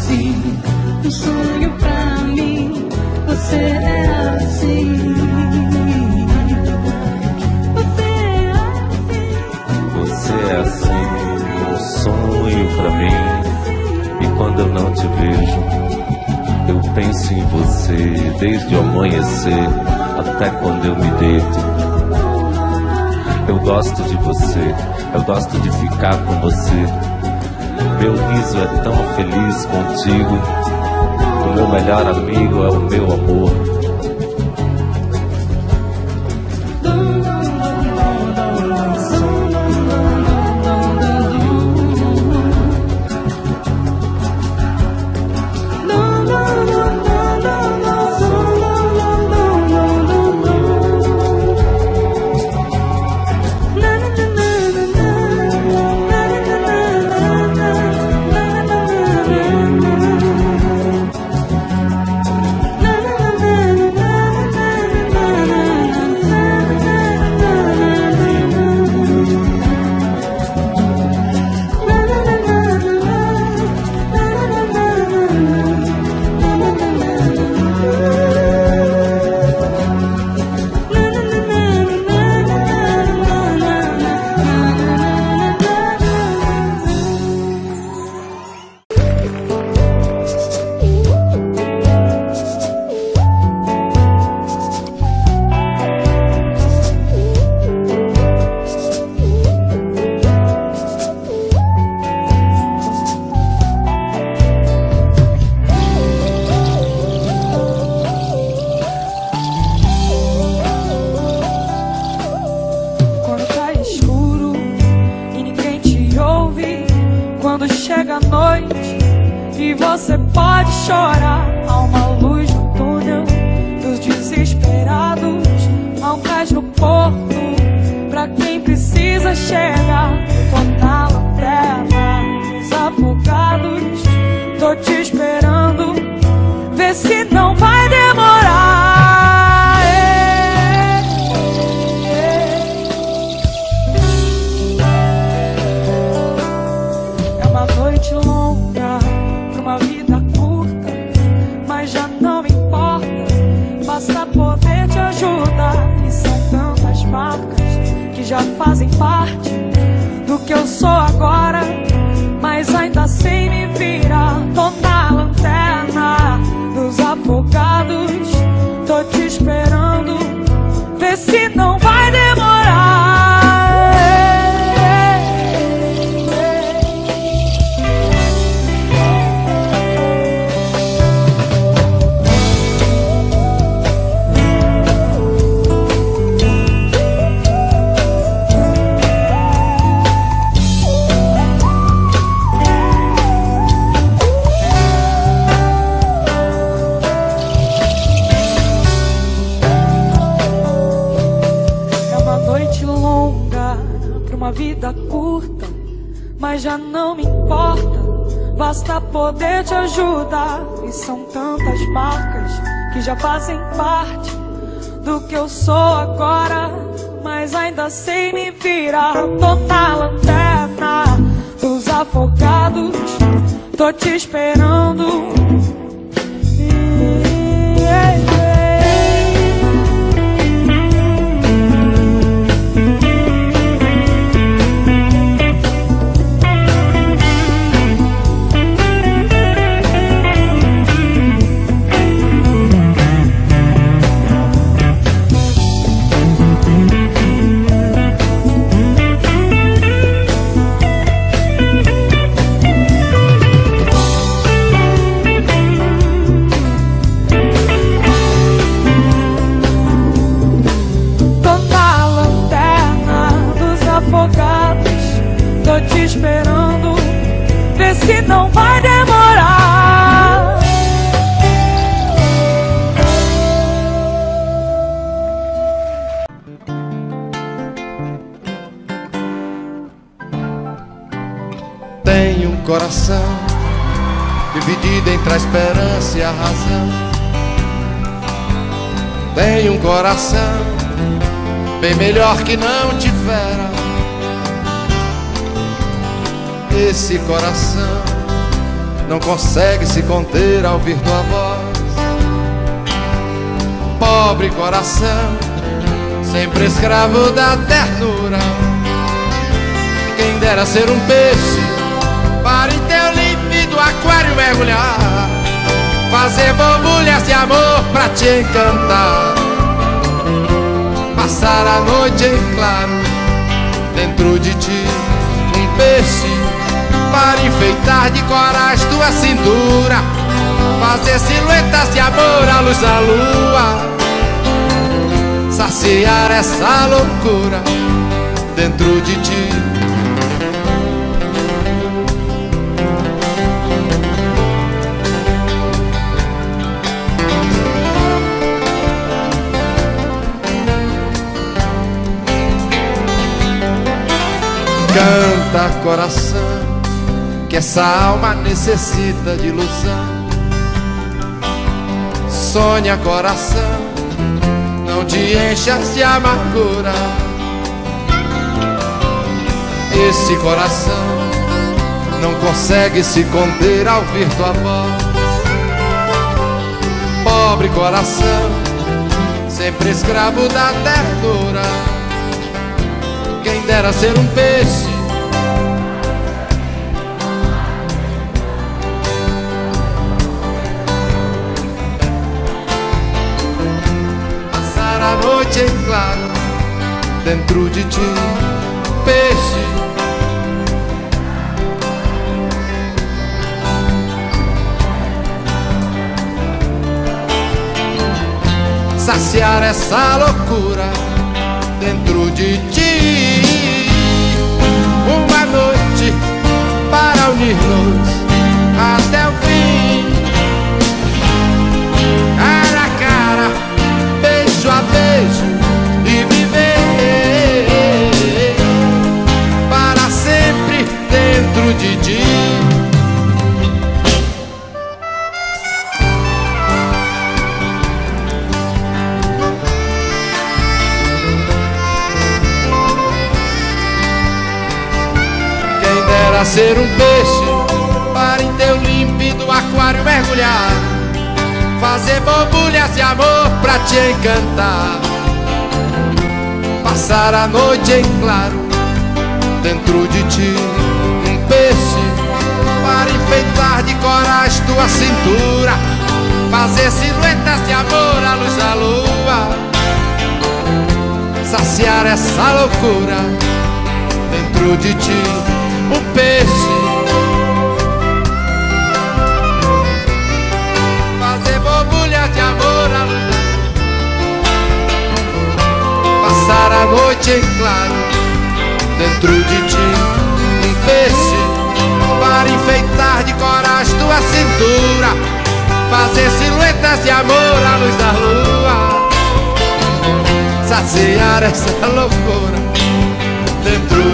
assim, um sonho pra mim. Você é assim. Você é assim. Você é assim, um sonho pra mim. E quando eu não te vejo, eu penso em você desde o amanhecer até quando eu me deito. Eu gosto de você, eu gosto de ficar com você meu riso é tão feliz contigo. O meu melhor amigo é o meu amor. Basta poder te ajudar. E são tantas marcas que já fazem parte do que eu sou agora, mas ainda sei me virar. Tô na lanterna dos afogados, tô te esperando. Coração bem melhor que não tivera. Esse coração não consegue se conter ao ouvir tua voz. Pobre coração, sempre escravo da ternura. Quem dera ser um peixe para em teu límpido aquário mergulhar, fazer borbulhas de amor pra te encantar, passar a noite em claro dentro de ti, um peixe para enfeitar de corais tua cintura, fazer silhuetas de amor à luz da lua, saciar essa loucura dentro de ti. Canta coração, que essa alma necessita de ilusão. Sonha coração, não te enchas de amargura. Esse coração não consegue se conter ao ouvir tua voz. Pobre coração, sempre escravo da ternura. Quem dera ser um peixe noite em claro Dentro de ti Peixe Saciar essa loucura dentro de ti. Uma noite para unir-nos beijo e viver para sempre dentro de ti. Quem dera ser um peixe Para em teu límpido aquário mergulhar Fazer borbulhas de amor pra te encantar. Passar a noite em claro Dentro de ti um peixe Para enfeitar de coragem tua cintura. Fazer silhuetas de amor à luz da lua. Saciar essa loucura Dentro de ti um peixe Passar a noite em claro Dentro de ti um peixe Para enfeitar de coragem tua cintura Fazer silhuetas de amor à luz da lua Saciar essa loucura dentro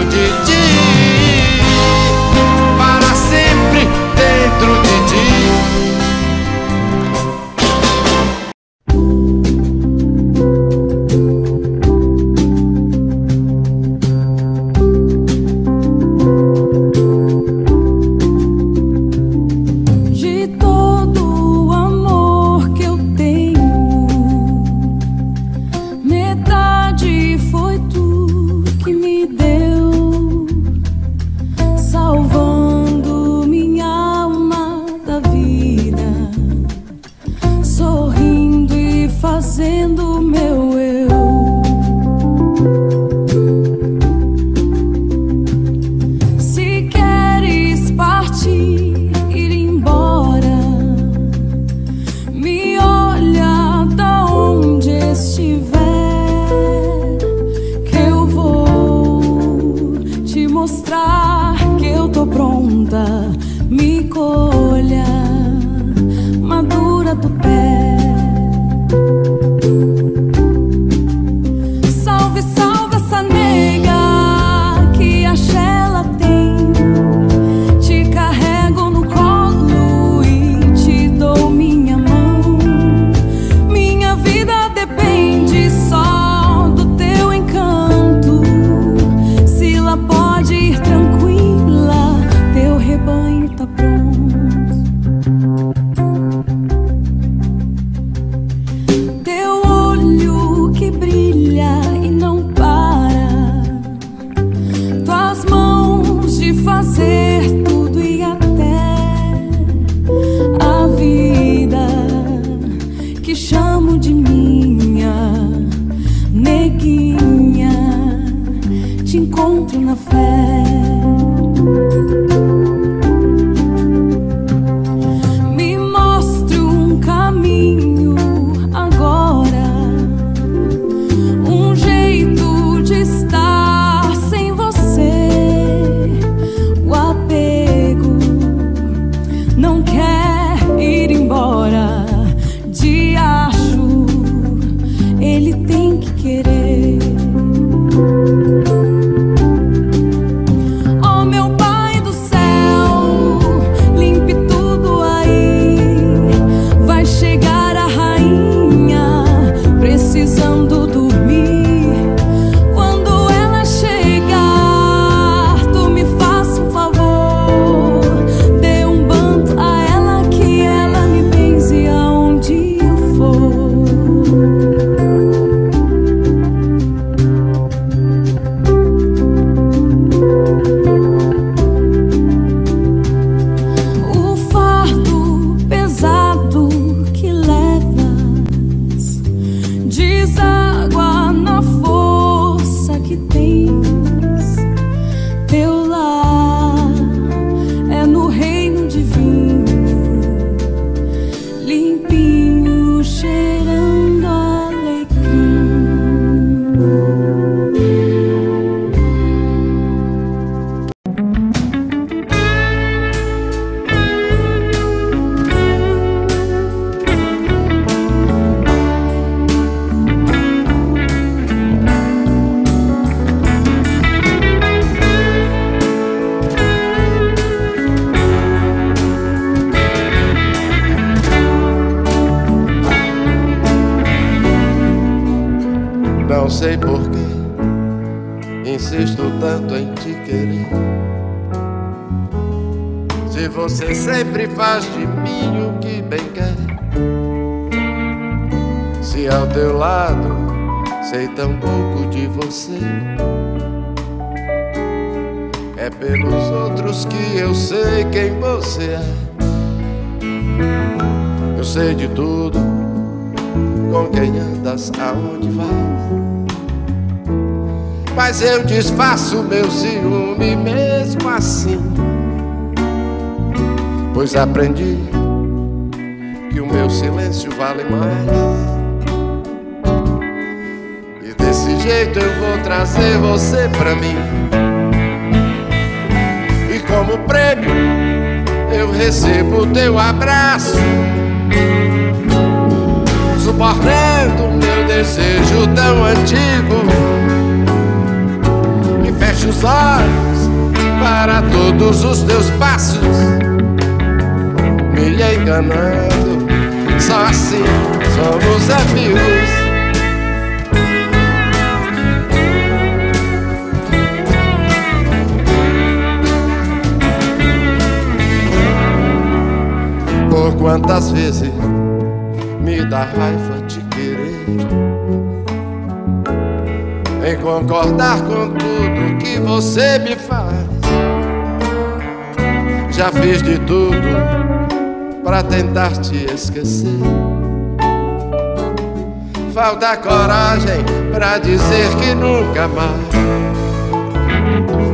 sei porquê insisto tanto em te querer. Se você sempre faz de mim o que bem quer, se ao teu lado sei tão pouco de você, é pelos outros que eu sei quem você é. Eu sei de tudo, com quem andas, aonde vais. Mas eu desfaço meu ciúme mesmo assim. Pois aprendi que o meu silêncio vale mais. E desse jeito eu vou trazer você pra mim. E como prêmio eu recebo teu abraço. Suportando meu desejo tão antigo. Os olhos para todos os teus passos me enganando. Só assim somos amigos. Por quantas vezes me dá raiva concordar com tudo que você me faz. Já fiz de tudo para tentar te esquecer. Falta coragem para dizer que nunca mais.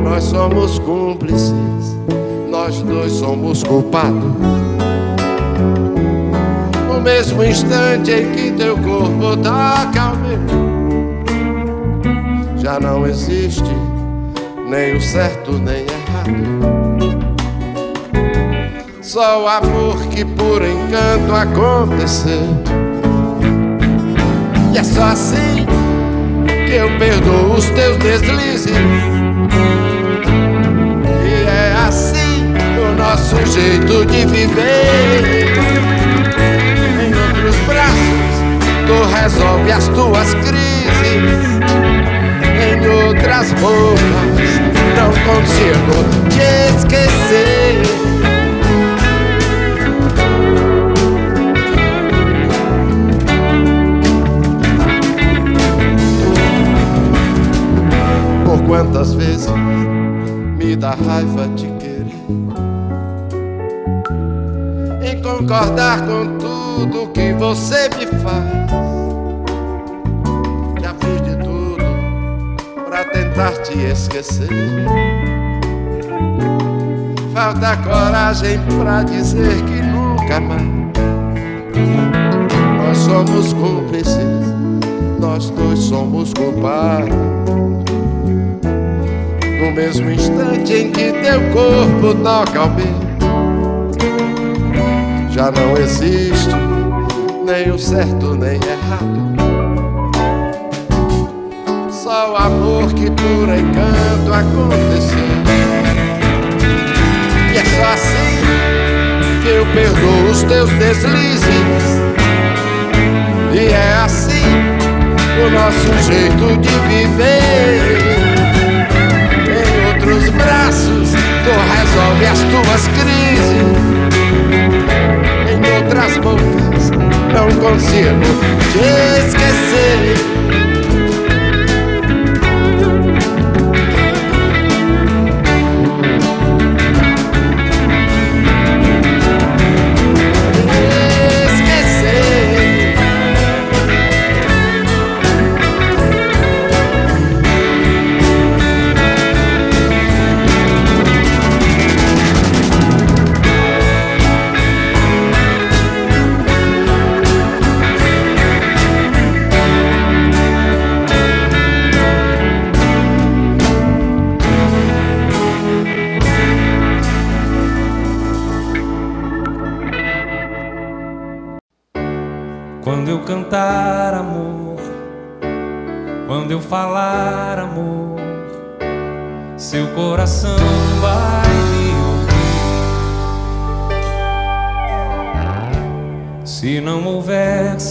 Nós somos cúmplices, nós dois somos culpados. No mesmo instante em que teu corpo toca o meu, já não existe nem o certo nem errado. Só o amor que por encanto aconteceu. E é só assim que eu perdoo os teus deslizes. E é assim o nosso jeito de viver. Em outros braços, tu resolve as tuas crises. Outras bocas, não consigo te esquecer. quantas vezes me dá raiva de querer em concordar com tudo que você me faz. Tentar te esquecer. Falta coragem pra dizer que nunca mais. Nós somos cúmplices, nós dois somos culpados. No mesmo instante em que teu corpo toca o meu Já não existe nem o certo nem errado que por encanto aconteceu E é só assim que eu perdoo os teus deslizes E é assim o nosso jeito de viver outros braços, tu resolve as tuas crises. Em outras bocas, não consigo te esquecer.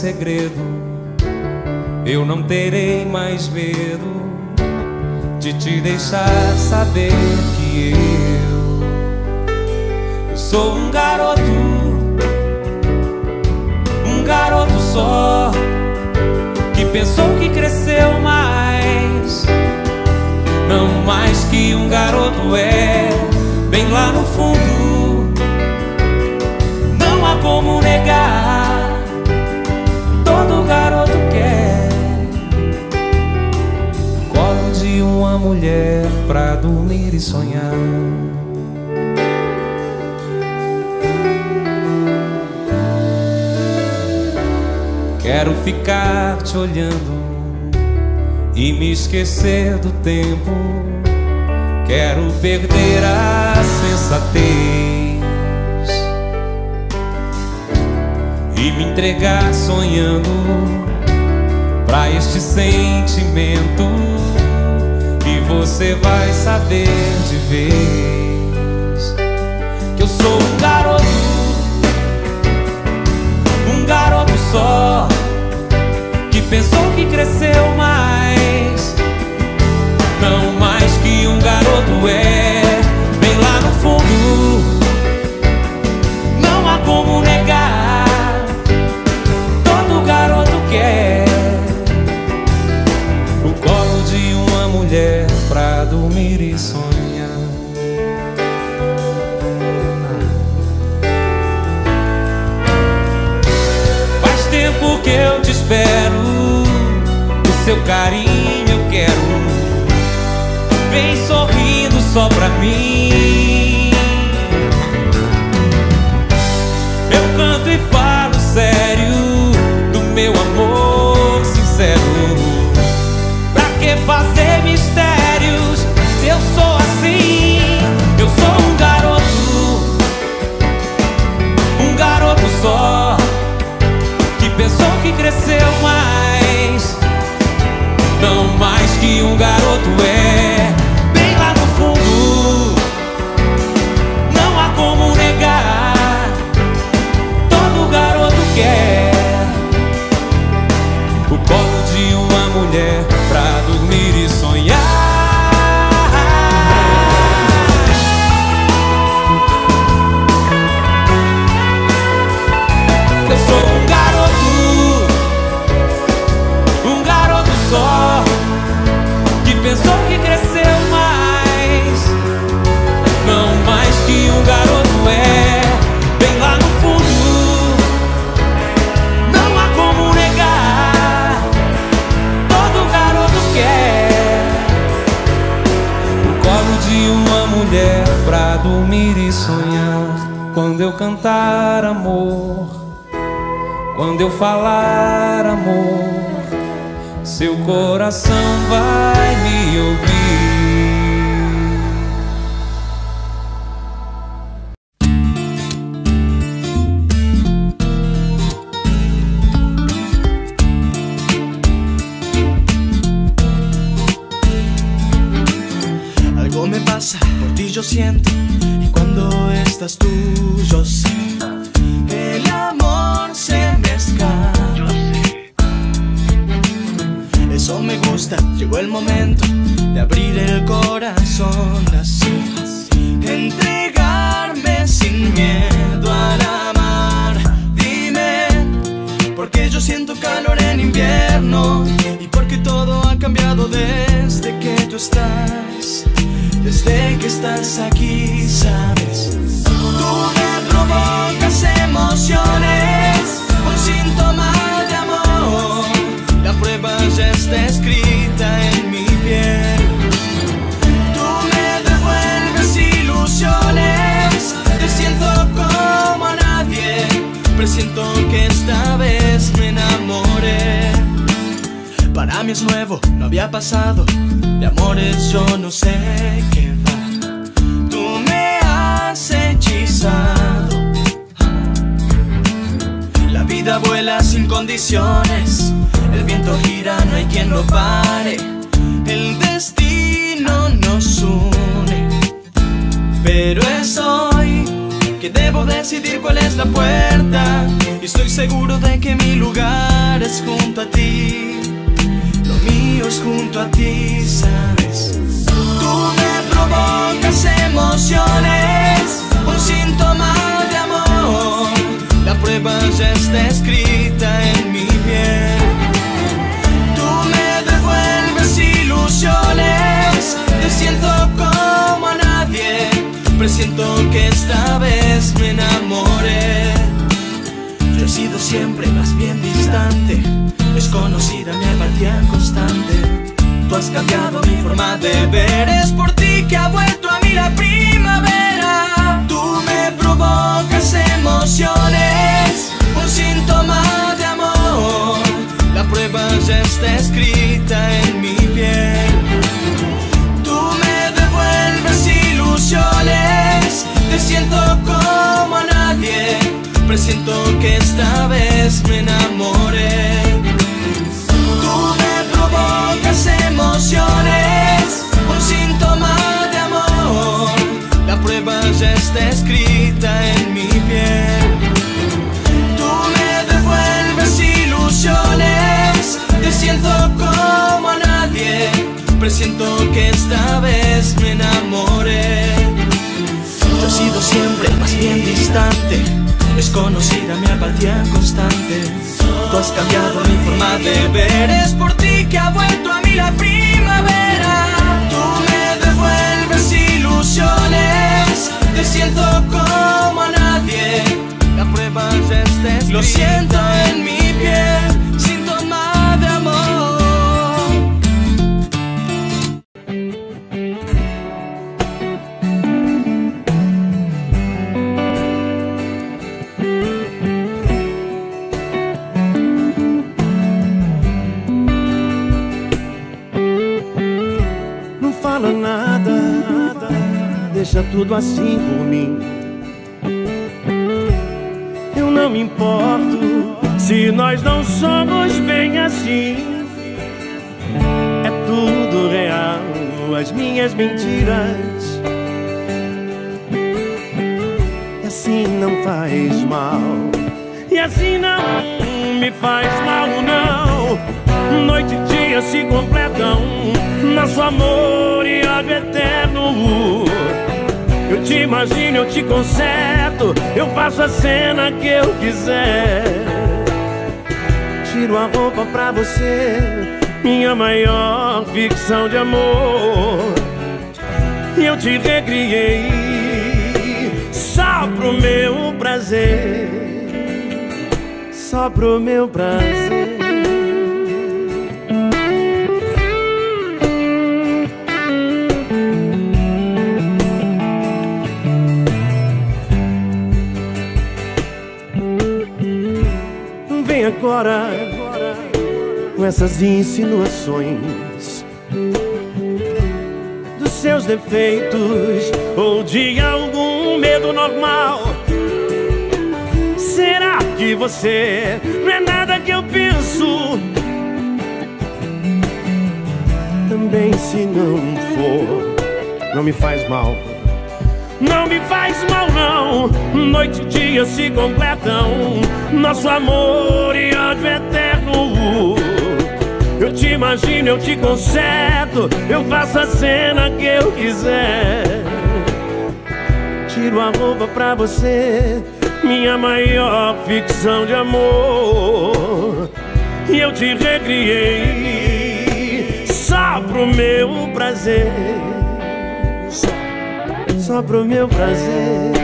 Segredo, eu não terei mais medo de te deixar saber que eu, sou dormir e sonhar. Quero ficar te olhando e me esquecer do tempo. Quero perder a sensatez e me entregar sonhando pra este sentimento. Você vai saber de vez que eu sou um garoto, um garoto só que pensou que cresceu mais, não mais que um garoto é, o seu carinho eu quero. Vem sorrindo só pra mim. Eu canto e falo sério do meu amor sincero. Pra que fazer mistérios se eu sou assim? Eu sou um garoto, um garoto só que pensou que cresceu mais que um garoto é, sonhar. Quando eu cantar amor, quando eu falar amor, seu coração vai me ouvir. Yo siento calor en invierno y porque todo ha cambiado desde que tú estás, desde que estás aquí, sabes. Tú me provocas emociones, un síntoma de amor. La prueba ya está escrita Que esta vez me enamoré. Para mí es nuevo, no había pasado. De amores yo no sé qué va. Tú me has hechizado. La vida vuela sin condiciones. El viento gira, no hay quien lo pare. El destino nos une. Pero es hoy que debo decidir cuál es la puerta. Y estoy seguro de que mi lugar es junto a ti. Lo mío es junto a ti, ¿sabes? Tú me provocas emociones, un síntoma de amor. La prueba ya está escrita en mi piel. Tú me devuelves ilusiones, te siento con siento que esta vez me enamoré. Yo he sido siempre más bien distante, desconocida mi apatía constante. Tú has cambiado mi forma de ver, es por ti que ha vuelto a mí la primavera. Tú me provocas emociones, un síntoma de amor. La prueba ya está escrita en mi piel. Tú me devuelves ilusiones te siento como a nadie. Presiento que esta vez me enamoré. Tú me provocas emociones, un síntoma de amor. La prueba ya está escrita en mi piel. Tú me devuelves ilusiones, te siento como a nadie. Presiento que esta vez me enamoré. Bien distante, desconocida mi apatía constante. Tú has cambiado mi forma de ver, es por ti que ha vuelto a mí la primavera. Tú me devuelves ilusiones, te siento como a nadie. La prueba ya está escrita. Lo siento en mi piel, deixa tudo assim por mim. Eu não me importo se nós não somos bem assim. É tudo real, as minhas mentiras. E assim não faz mal. E assim não me faz mal, não. Noite e dia se completam Nosso amor e ódio eterno Eu te imagino, eu te conserto. Eu faço a cena que eu quiser. Tiro a roupa pra você Minha maior ficção de amor. E eu te recriei Só pro meu prazer. Só pro meu prazer agora com essas insinuações dos seus defeitos ou de algum medo normal. Será que você não é nada que eu penso? Também se não for, não me faz mal. Não me faz mal não Noite e dia se completam Nosso amor ódio eterno Eu te imagino, eu te conserto. Eu faço a cena que eu quiser. Tiro a roupa pra você Minha maior ficção de amor. E eu te recriei Só pro meu prazer. Só pro meu prazer.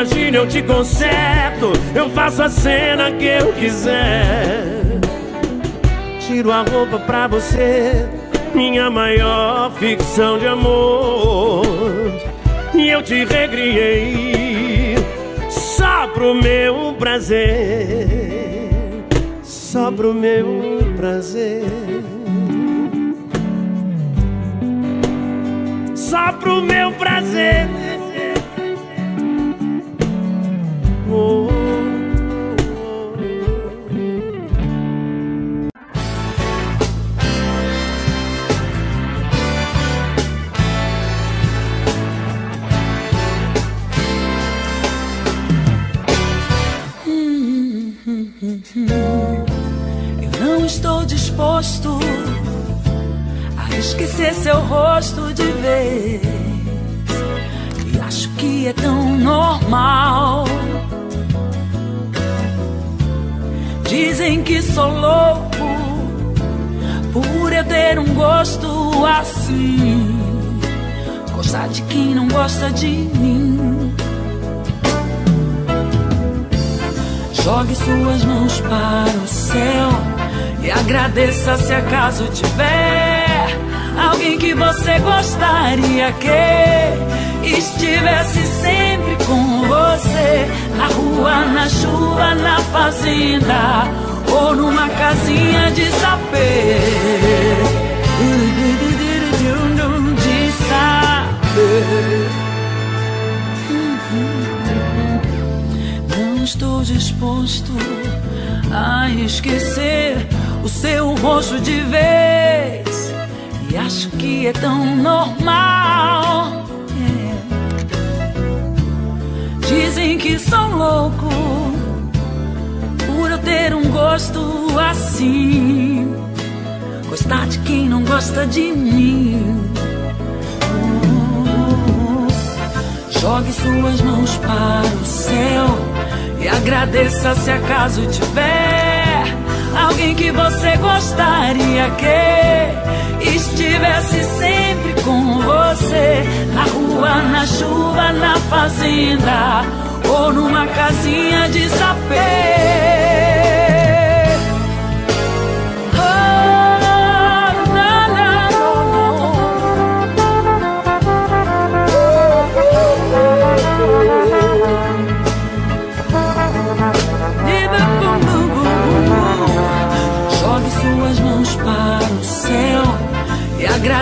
Imagino, eu te conserto. Eu faço a cena que eu quiser. Tiro a roupa pra você Minha maior ficção de amor. E eu te recriei Só pro meu prazer. Só pro meu prazer. Só pro meu se acaso tiver alguém que você gostaria que estivesse sempre com você na rua, na chuva, na fazenda ou numa casinha de sapê. De saber. Não estou disposto a esquecer o seu rosto de vez. E acho que é tão normal. É. Dizem que sou louco por eu ter um gosto assim. Gostar de quem não gosta de mim. Jogue suas mãos para o céu e agradeça se acaso tiver alguém que você gostaria que estivesse sempre com você na rua, na chuva, na fazenda ou numa casinha de sapê.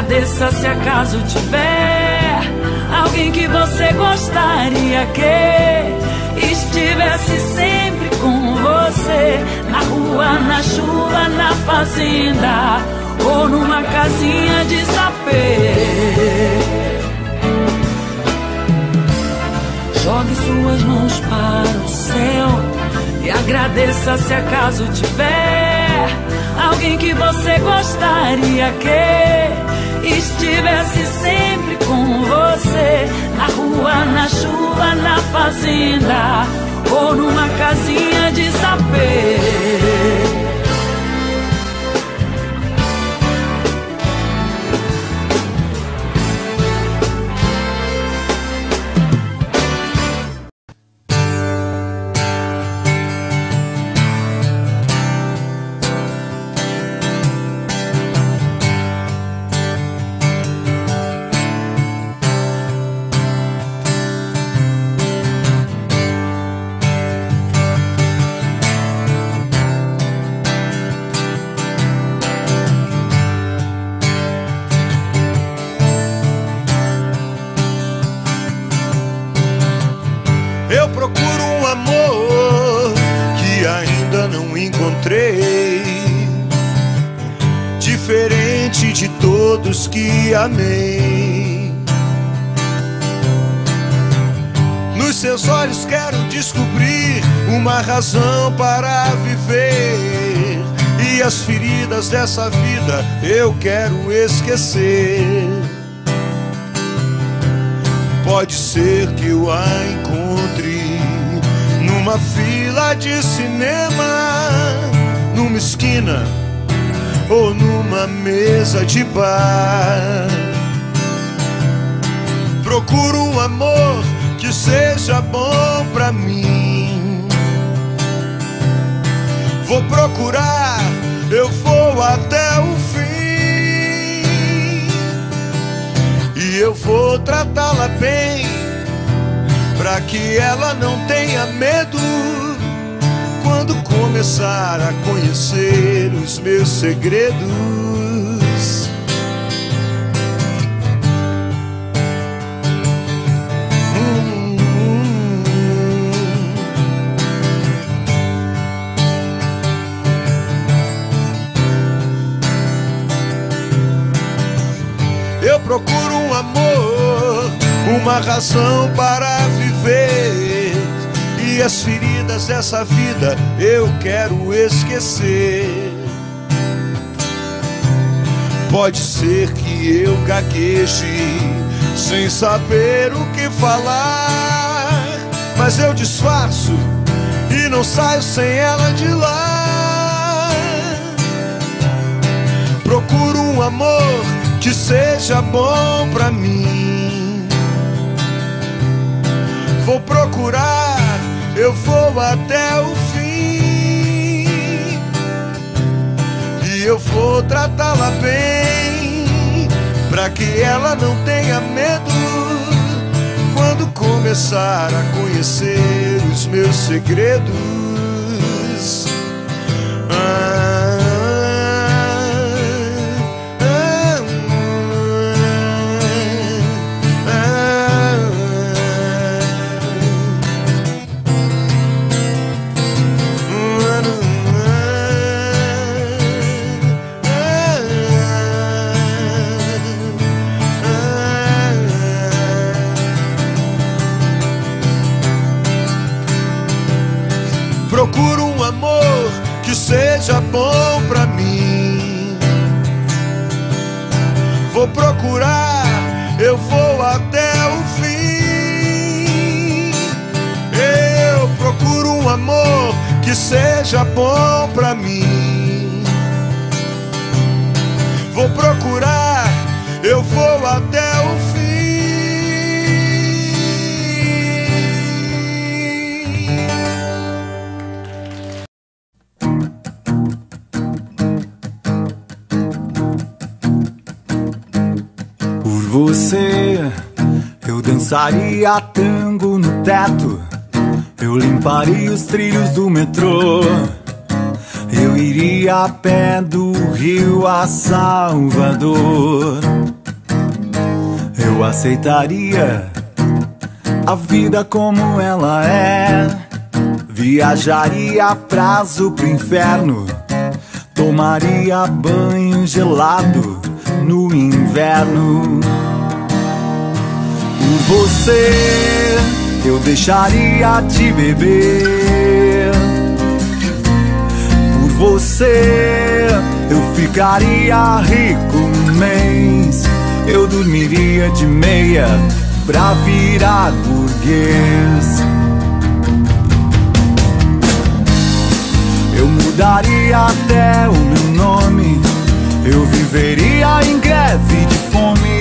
Agradeça se acaso tiver alguém que você gostaria que estivesse sempre com você na rua, na chuva, na fazenda ou numa casinha de sapê. Jogue suas mãos para o céu e agradeça se acaso tiver alguém que você gostaria que estivesse sempre com você na rua, na chuva, na fazenda ou numa casinha de sapê. Razão para viver. E as feridas dessa vida eu quero esquecer. Pode ser que eu a encontre numa fila de cinema, numa esquina ou numa mesa de bar. Procuro um amor que seja bom pra mim. Vou procurar, eu vou até o fim. E eu vou tratá-la bem, pra que ela não tenha medo quando começar a conhecer os meus segredos. Uma razão para viver. E as feridas dessa vida eu quero esquecer. Pode ser que eu gagueje sem saber o que falar, mas eu disfarço e não saio sem ela de lá. Procuro um amor que seja bom pra mim. Procurar, eu vou até o fim. E eu vou tratá-la bem, pra que ela não tenha medo quando começar a conhecer os meus segredos. Que seja bom pra mim. Vou procurar, eu vou até o fim. Por você, eu dançaria tango no teto. Eu limparia os trilhos do metrô. Eu iria a pé do Rio a Salvador. Eu aceitaria a vida como ela é. Viajaria a prazo pro inferno. Tomaria banho gelado no inverno. Por você, eu deixaria de beber. Por você, eu ficaria rico um mês. Eu dormiria de meia pra virar burguês. Eu mudaria até o meu nome. Eu viveria em greve de fome.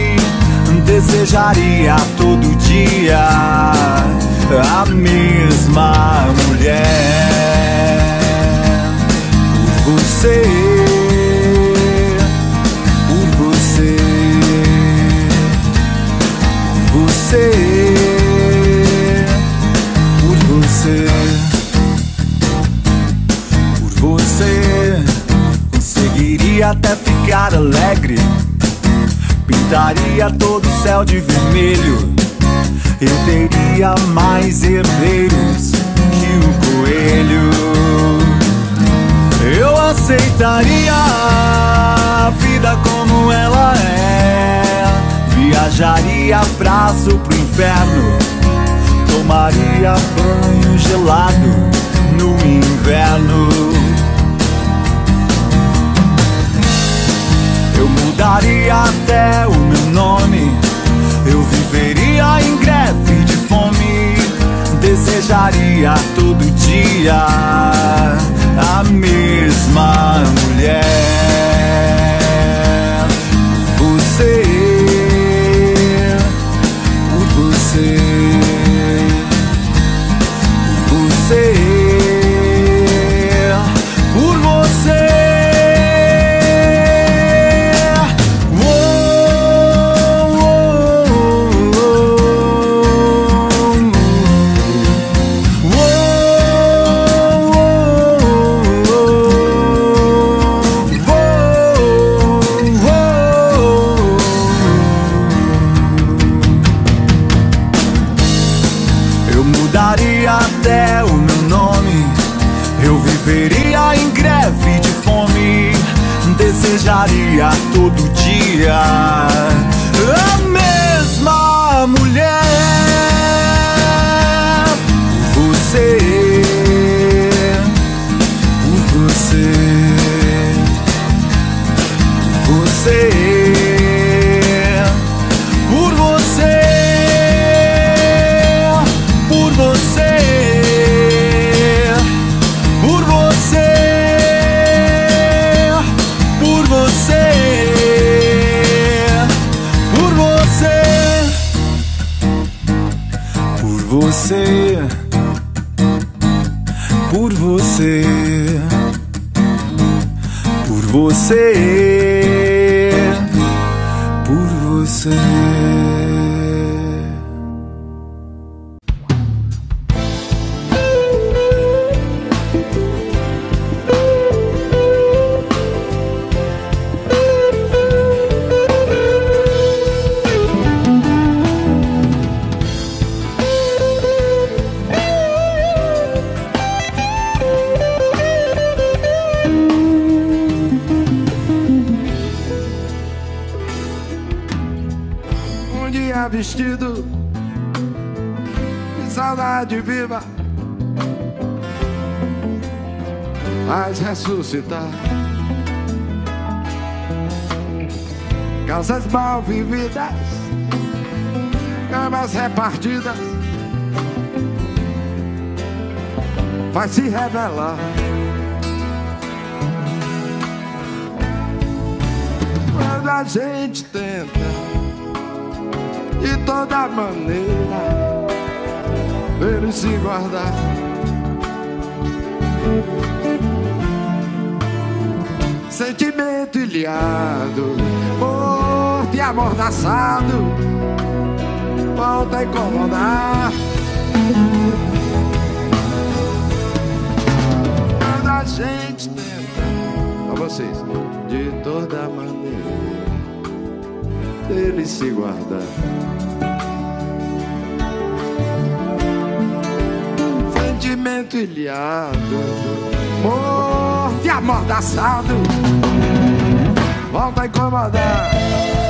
Desejaria todo dia a mesma mulher. Por você, por você, por você, por você. Por você conseguiria até ficar alegre. Pintaria todo o céu de vermelho. Eu teria mais herdeiros que o coelho. Eu aceitaria a vida como ela é. Viajaria a prazo pro inferno. Tomaria banho Desejaria todo dia a mesma mulher. Se guardar. Sentimento ilhado, morto e amordaçado, volta a incomodar. Quando a gente tenta, a vocês, de toda maneira dele se guardar. Sentimento ilhado, morto e amordaçado, volta a incomodar.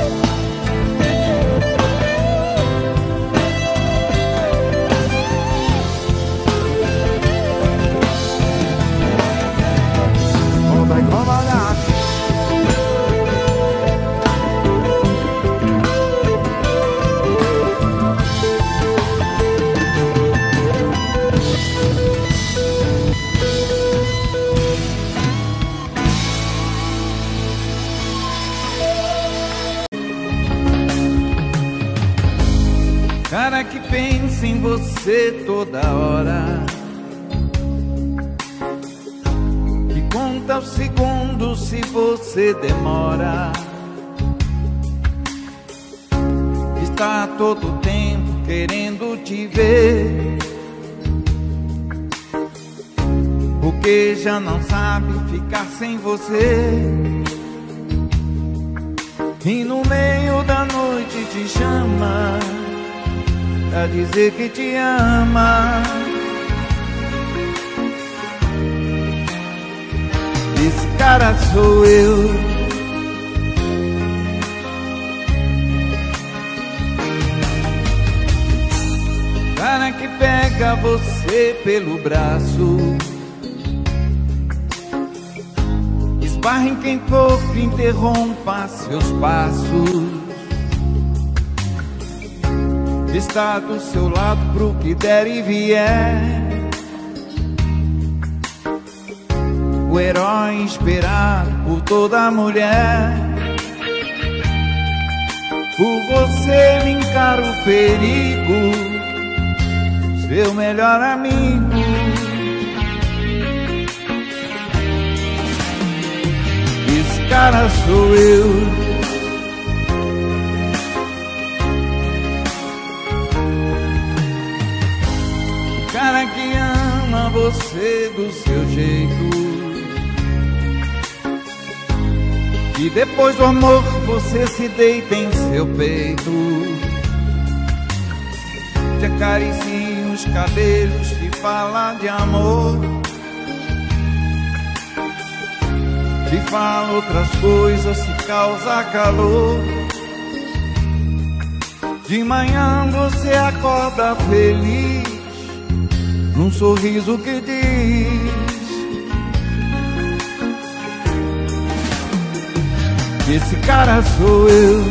Cara que pensa em você toda hora. Que conta os segundos se você demora. Está todo tempo querendo te ver. Porque já não sabe ficar sem você. E no meio da noite te chama pra dizer que te ama. Esse cara sou eu. Cara que pega você pelo braço. Esbarra em quem for que interrompa seus passos está do seu lado pro que der e vier. O herói esperado por toda mulher. Por você me encara o perigo, seu melhor amigo. Esse cara sou eu. Você do seu jeito. E depois do amor você se deita em seu peito. Te acaricia os cabelos, te fala de amor. Te fala outras coisas, se causa calor. De manhã você acorda feliz sorriso que diz: Esse cara sou eu.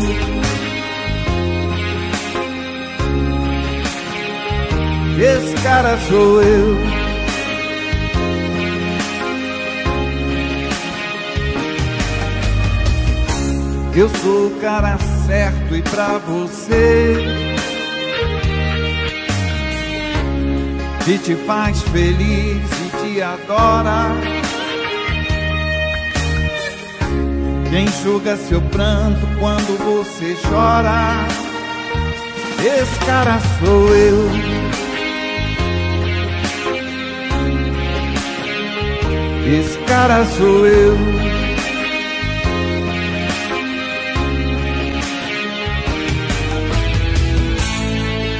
Esse cara sou eu. Eu sou o cara certo e pra você que te faz feliz e te adora. Que enxuga seu pranto quando você chora. Esse cara sou eu. Esse cara sou eu.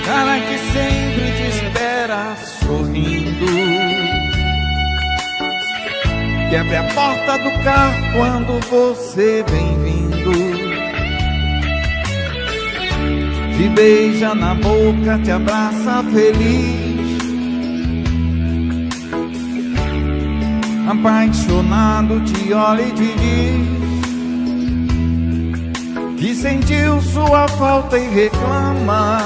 Cara Abre a porta do carro quando você vem vindo. Te beija na boca, te abraça feliz. Apaixonado, te olha e te diz que sentiu sua falta e reclama.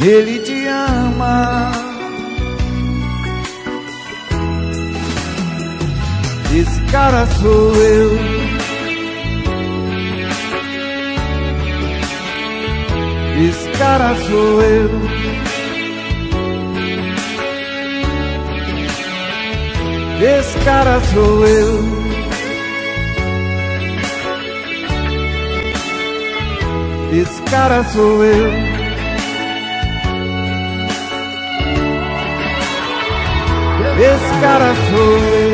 Ele te ama. Cara sou eu. Esse cara sou eu. Esse cara sou eu. Esse cara sou eu. Esse cara sou eu.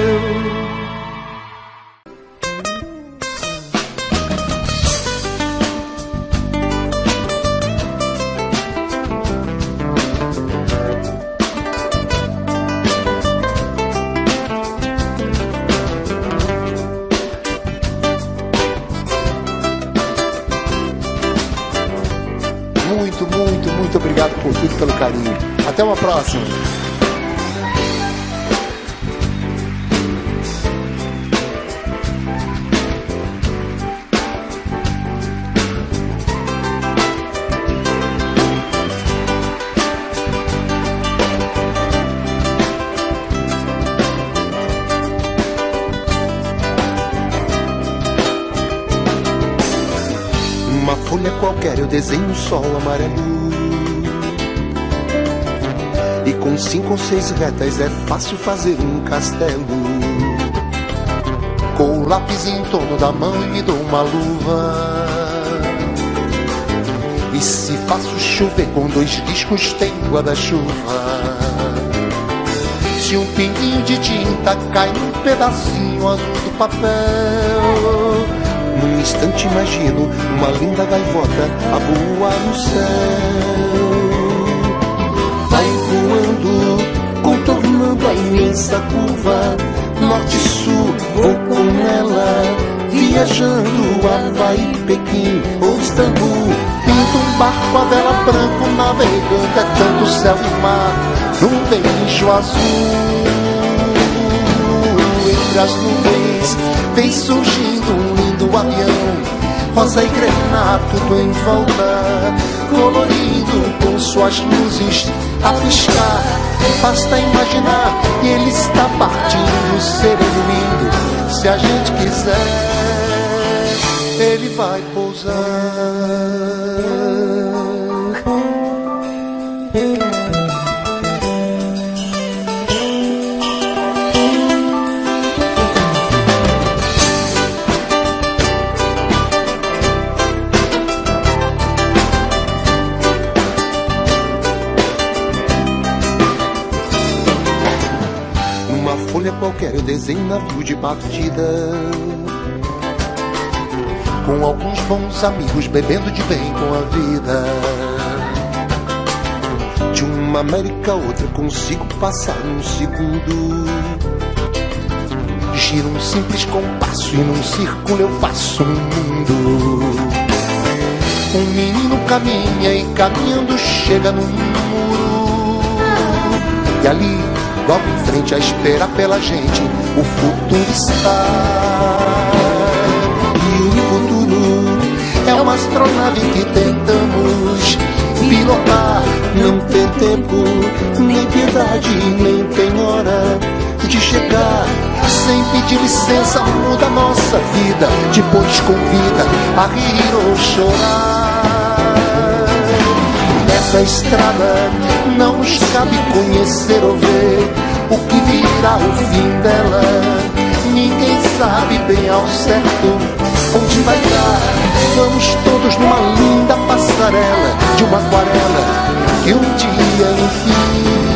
Próxima. Uma folha qualquer eu desenho um sol amarelo. E com cinco ou seis retas é fácil fazer um castelo. Com o lápis em torno da mão e me dou uma luva. E se faço chover com dois discos, tem guarda-chuva. Se um pinguinho de tinta cai num pedacinho azul do papel. Num instante imagino uma linda gaivota a voar no céu. Contornando a imensa curva. Norte e sul, vou com ela. Viajando Havaí, Pequim ou Istambul. Pinto um barco a vela branco, navegando é tanto céu e mar. Num beijo azul entre as nuvens vem surgindo um lindo avião rosa e grená tudo em volta colorido com suas luzes a piscar basta imaginar que ele está partindo sereno lindo se a gente quiser ele vai pousar desenho um navio de partida Com alguns bons amigos bebendo de bem com a vida. De uma América a outra consigo passar num segundo. Giro um simples compasso e num círculo eu faço um mundo. Um menino caminha e caminhando chega num muro. E ali em frente à espera pela gente. O futuro está. E o futuro é uma astronave que tentamos pilotar. Não tem tempo, nem piedade, nem tem hora de chegar. Sem pedir licença, muda nossa vida. Depois convida a rir ou chorar. Nessa estrada não nos cabe conhecer ou ver o que virá o fim dela. Ninguém sabe bem ao certo onde vai dar. Vamos todos numa linda passarela de uma aquarela que um dia enfim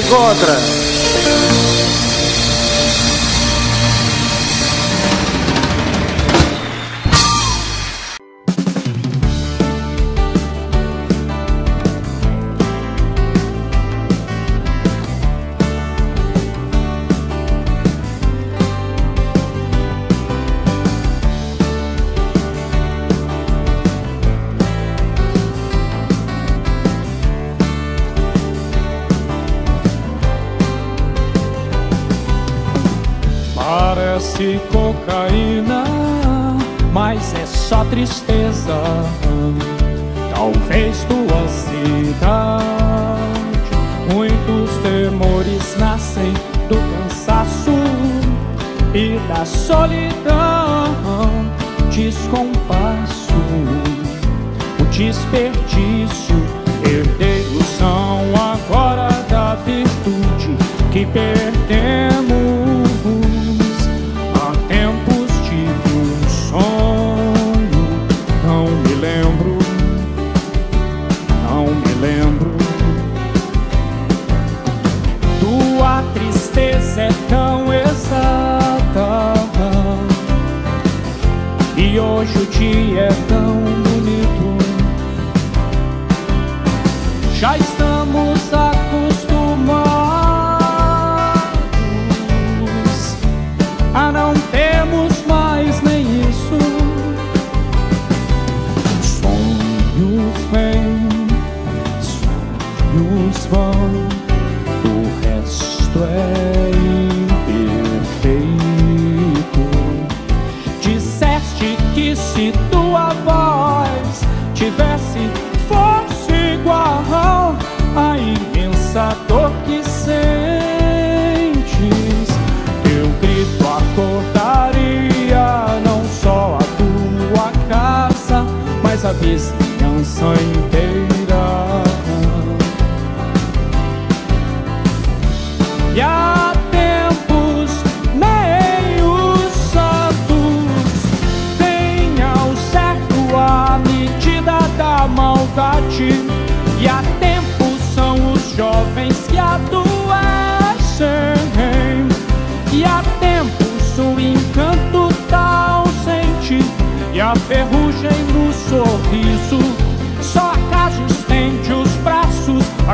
se encontra.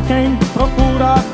quem procura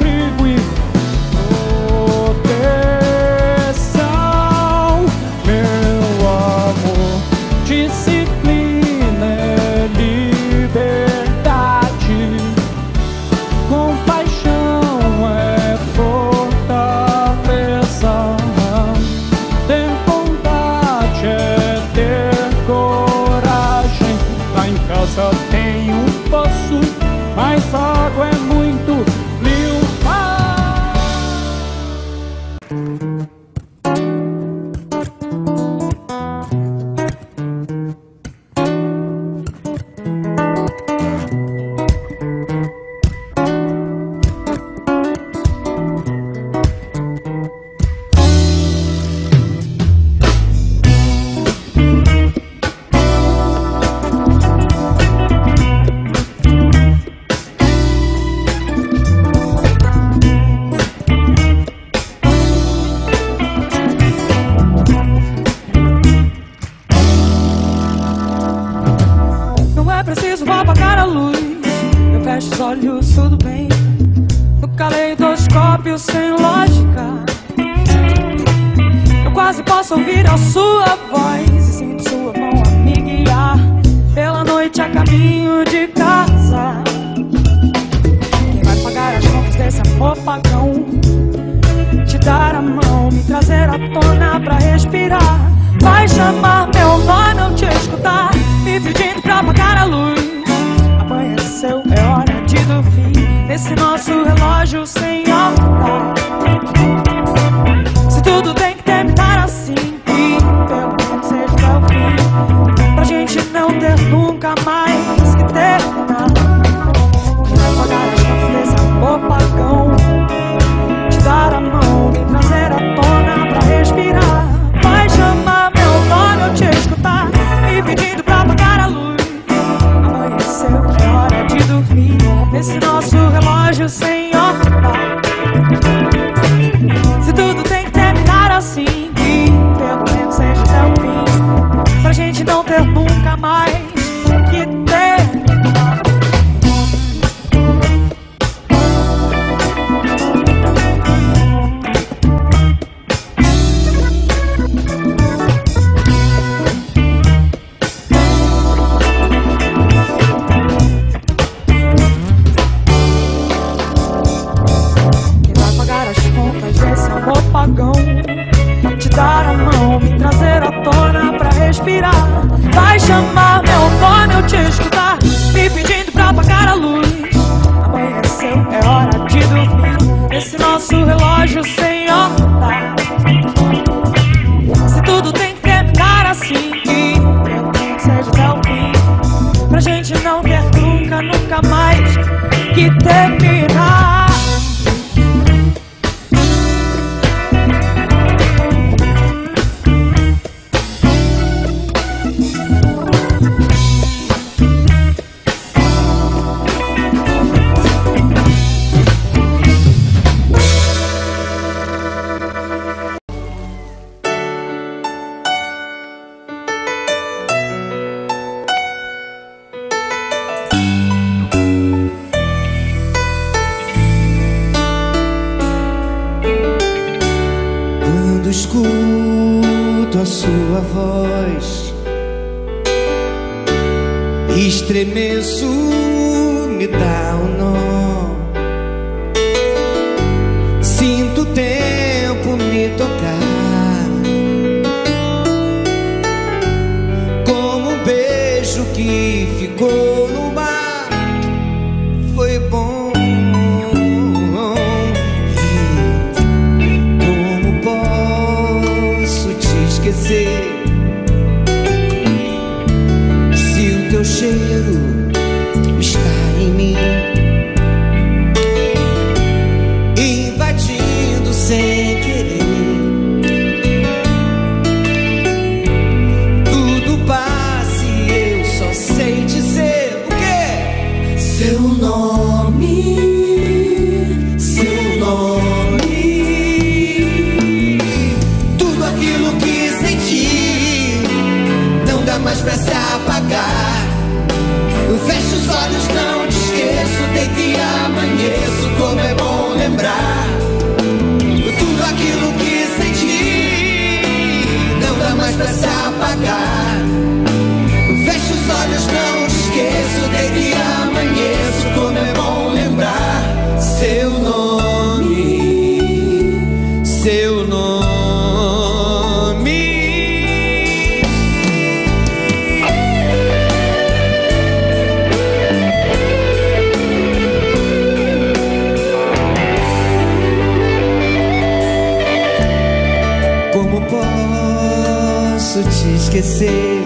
te esquecer.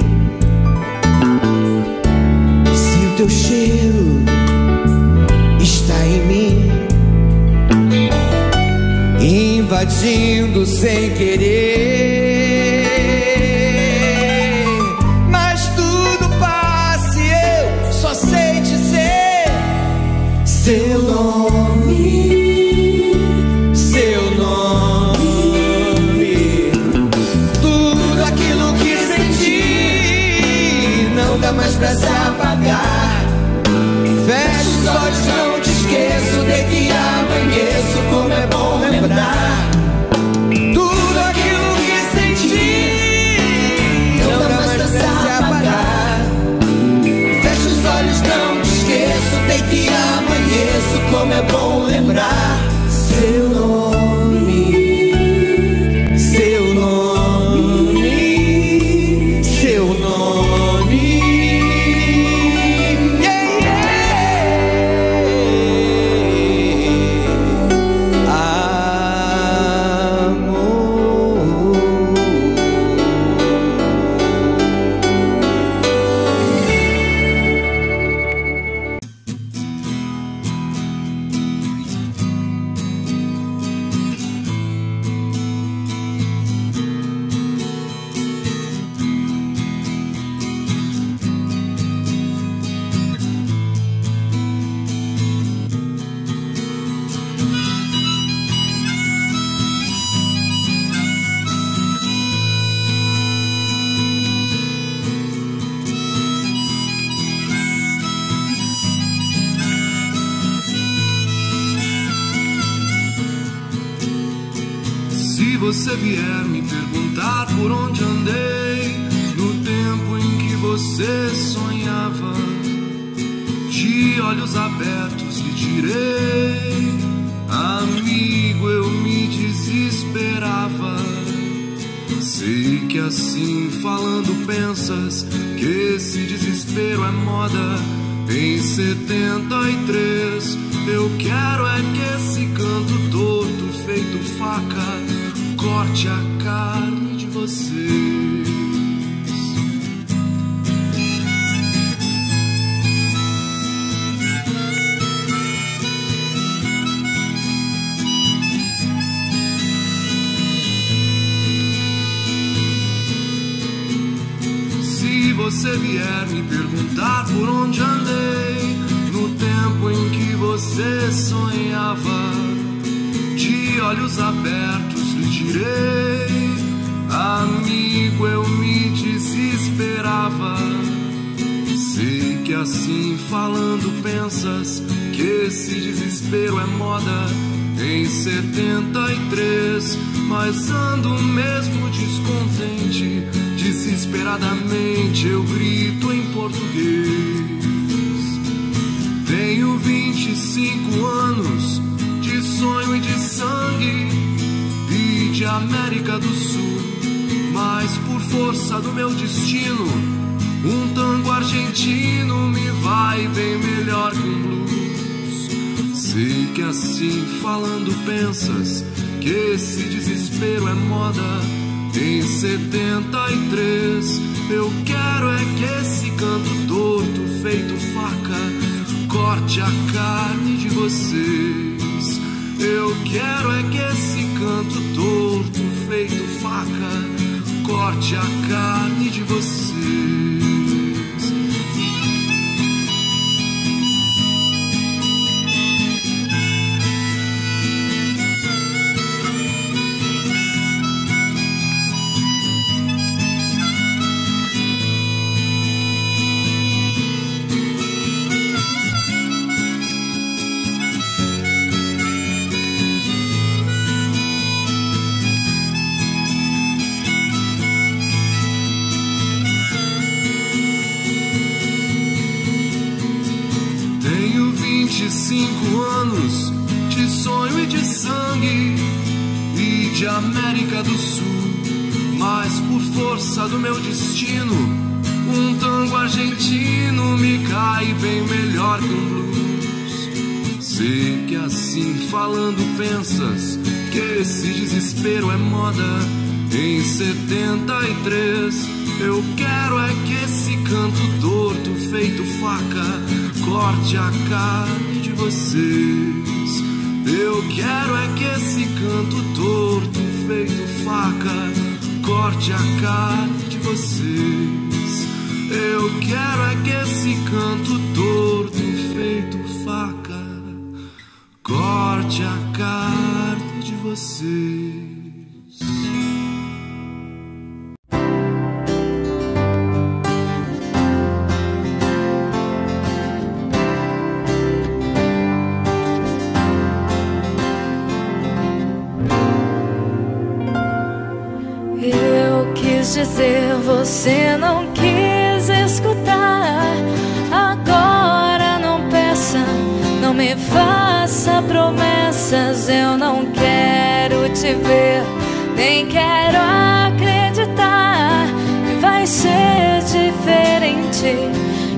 Se o teu cheiro está em mim, invadindo sem querer. Assim falando pensas que esse desespero é moda em 73, mas ando mesmo descontente. Desesperadamente eu grito em português. Tenho 25 anos de sonho e de sangue e de América do Sul, mas por força do meu destino, um tango argentino me vai bem melhor que um blues. Sei que assim falando pensas que esse desespero é moda. Em 73 eu quero é que esse canto torto feito faca corte a carne de vocês. Eu quero é que esse canto torto feito faca corte a carne de vocês. Do meu destino, um tango argentino me cai bem melhor que um blues. Sei que assim falando pensas que esse desespero é moda. Em 73 eu quero é que esse canto torto feito faca corte a carne de vocês. Eu quero é que esse canto torto feito faca corte a carne de vocês. Eu quero é que esse canto torto feito faca corte a carne de vocês.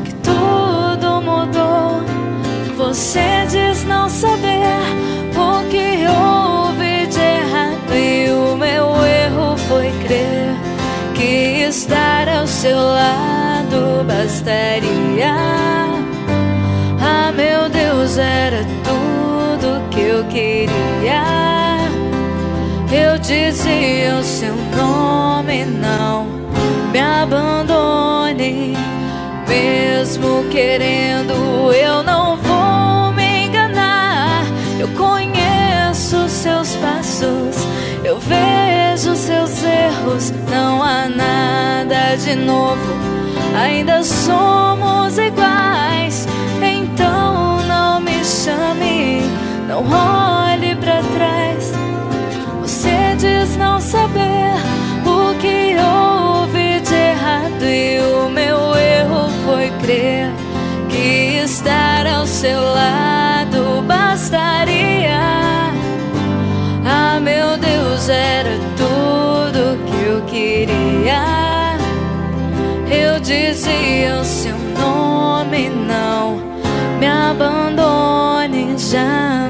Que tudo mudou. Você diz não saber o que houve de errado e o meu erro foi crer que estar ao seu lado bastaria. Ah, meu Deus, era tudo que eu queria. Eu dizia o seu nome, não me abandone. Mesmo querendo, eu não vou me enganar. Eu conheço seus passos, eu vejo seus erros. Não há nada de novo, ainda somos iguais. Então não me chame, não olhe pra trás. Você diz não saber crer que estar ao seu lado bastaria. Ah, meu Deus, era tudo que eu queria. Eu dizia o seu nome, não me abandone jamais.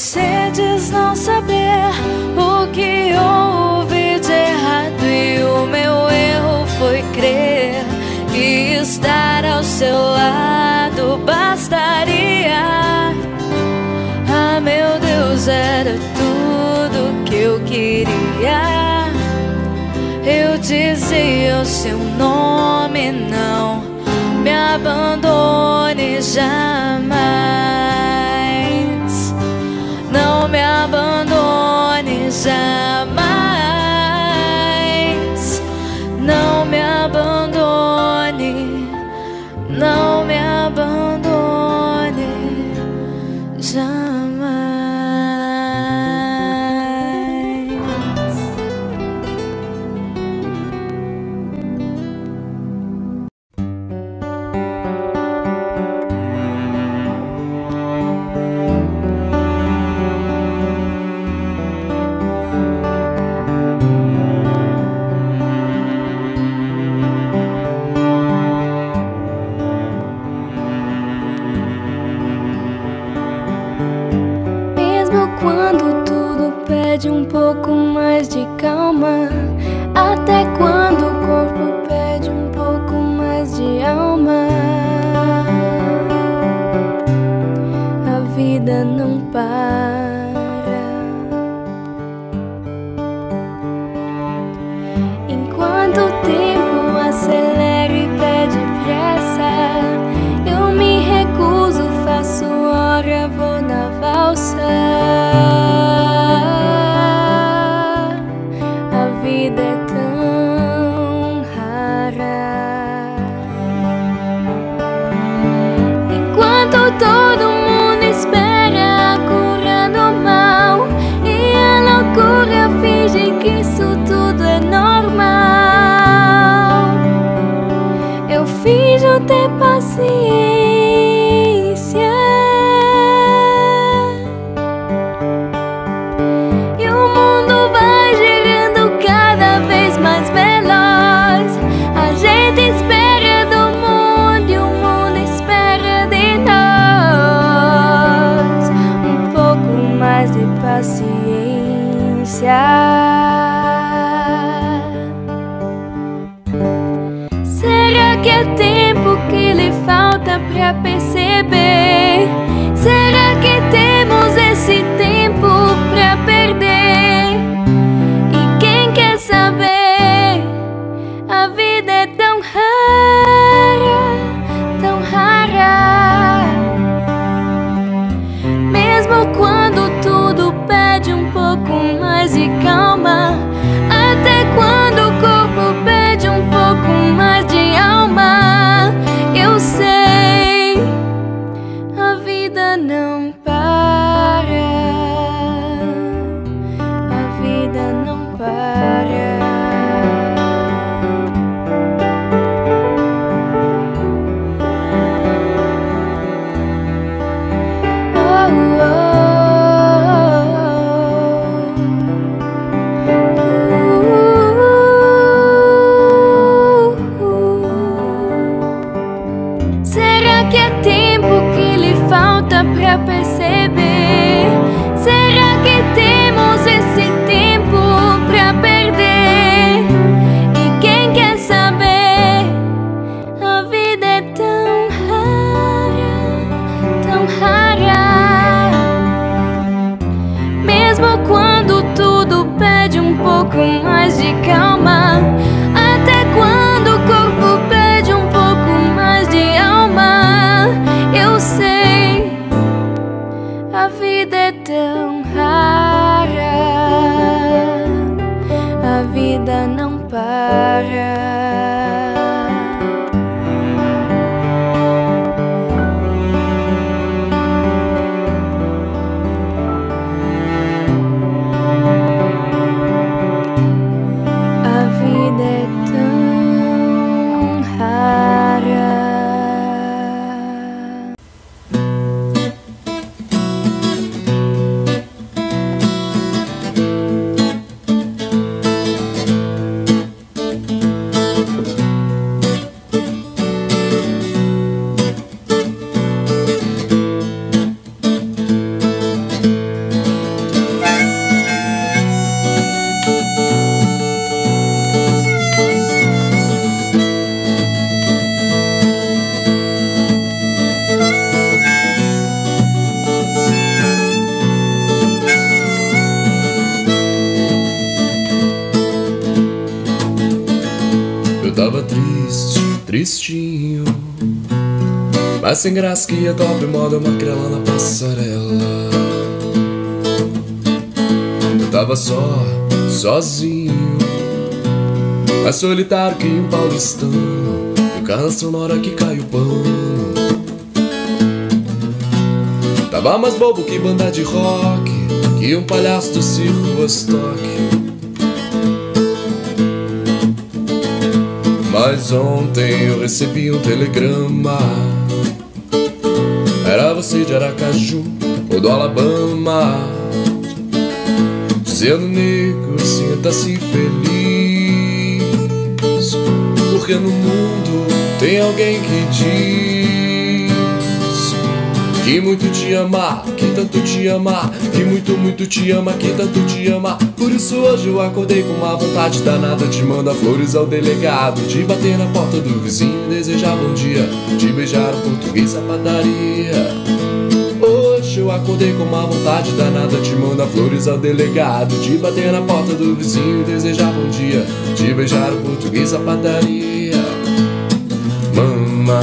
Você diz não saber o que houve de errado e o meu erro foi crer que estar ao seu lado bastaria. Ah, meu Deus, era tudo que eu queria. Eu dizia o seu nome, não me abandone jamais. Abandone sem graça que a top moda magrela na passarela. Eu tava só, sozinho Mais solitário que um paulistano E o canção na hora que cai o pano. Tava mais bobo que banda de rock Que um palhaço do circo Vostok. Mas ontem eu recebi um telegrama Era você de Aracaju ou do Alabama. Dizendo, nego, sinta-se feliz Porque no mundo tem alguém que diz Que muito te ama, tanto te ama Que muito, muito te ama, que tanto te ama. Por isso hoje eu acordei com uma vontade danada De mandar flores ao delegado De bater na porta do vizinho e desejar bom dia De beijar o português na padaria. Hoje eu acordei com uma vontade danada De mandar flores ao delegado De bater na porta do vizinho e desejar bom dia De beijar o português na padaria. Mama,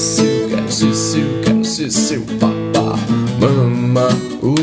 seu, quero ser seu, quero ser seu papá Mama, o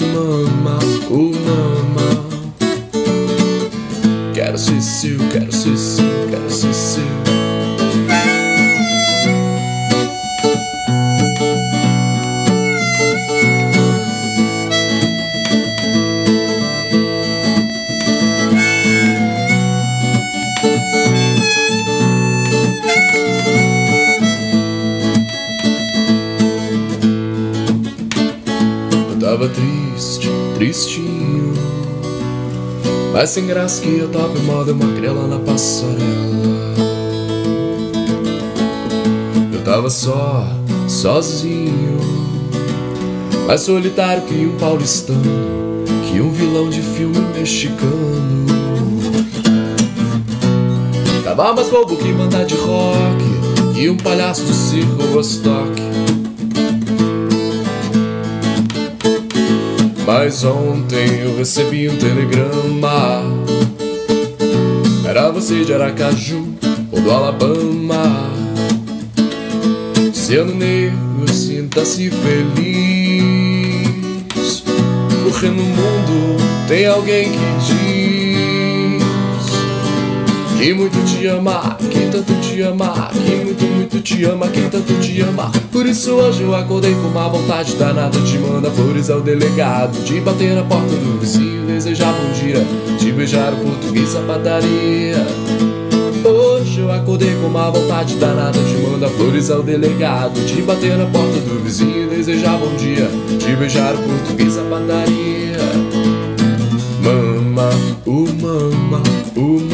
sem graça que a top moda magrela na passarela. Eu tava só, sozinho Mais solitário que um paulistano Que um vilão de filme mexicano. Tava mais bobo que banda de rock Que um palhaço do circo Vostok. Mas ontem eu recebi um telegrama Era você de Aracaju ou do Alabama. Dizendo nego, sinta-se feliz Porque no mundo tem alguém que diz Que muito te ama, que tanto te ama Que muito, muito te ama, que tanto te ama. Por isso hoje eu acordei com uma vontade danada De mandar flores ao delegado De bater na porta do vizinho, desejar bom dia beijar o português na padaria. Hoje eu acordei com uma vontade danada De mandar flores ao delegado De bater na porta do vizinho, desejar bom dia De beijar o português na padaria. Mama, o mama, o mama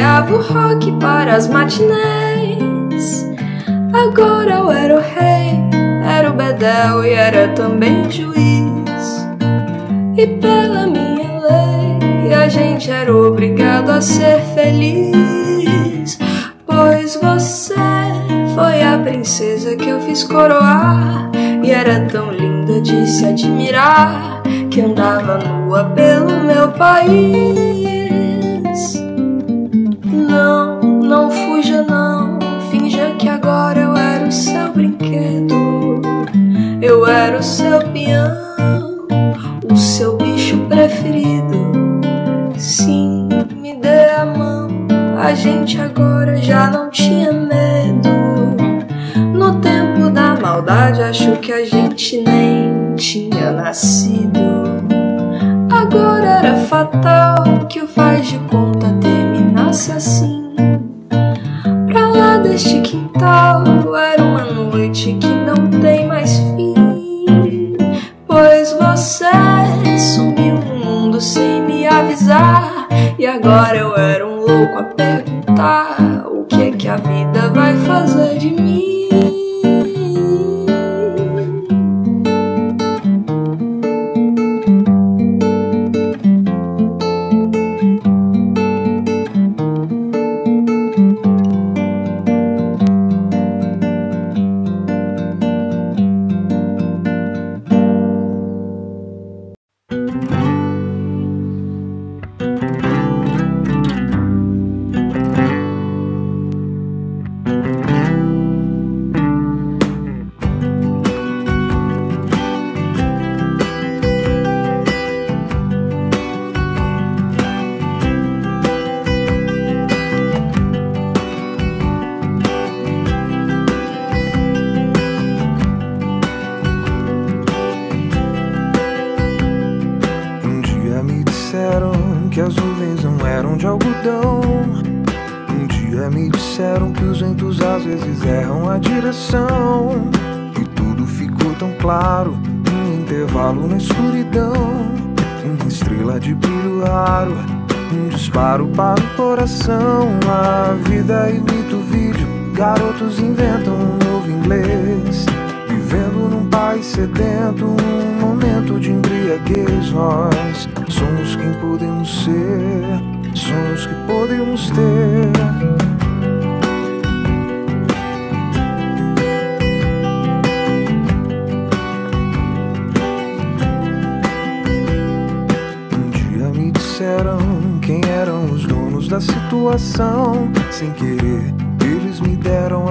ensaiava o rock para as matinês. Agora eu era o rei, era o bedel e era também juiz. E pela minha lei, a gente era obrigado a ser feliz. Pois você foi a princesa que eu fiz coroar. E era tão linda de se admirar que andava nua pelo meu país. A gente agora já não tinha medo. No tempo da maldade, acho que a gente nem tinha nascido.